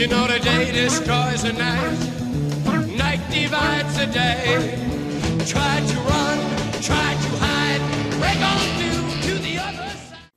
You know the day destroys the night, night divides the day. Try to run, try to hide, break on through to the other side.